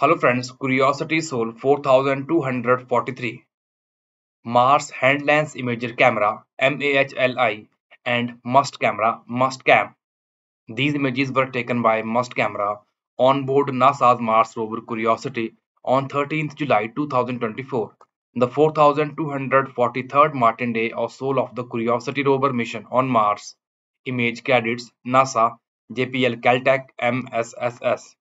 Hello friends, Curiosity Sol 4243 Mars Hand Lens Imager Camera MAHLI and Mast Camera Mastcam. These images were taken by Mast Camera on board NASA's Mars rover Curiosity on 13th July 2024, the 4243rd Martian day or Sol of the Curiosity rover mission on Mars. Image credits NASA JPL Caltech MSSS.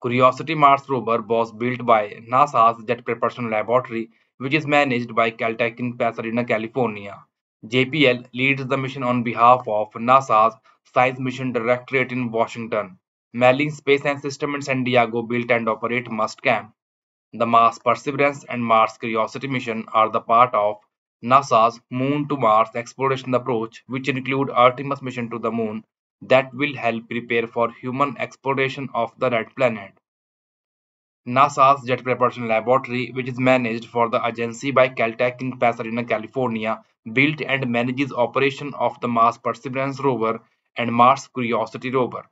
Curiosity Mars rover was built by NASA's Jet Propulsion Laboratory, which is managed by Caltech in Pasadena, California. JPL leads the mission on behalf of NASA's Science Mission Directorate in Washington. Malin Space and System in San Diego built and operate Mastcam. The Mars Perseverance and Mars Curiosity mission are the part of NASA's Moon to Mars exploration approach, which include Artemis mission to the Moon that will help prepare for human exploration of the red planet. NASA's Jet Propulsion Laboratory, which is managed for the agency by Caltech in Pasadena, California, built and manages operation of the Mars Perseverance rover and Mars Curiosity rover.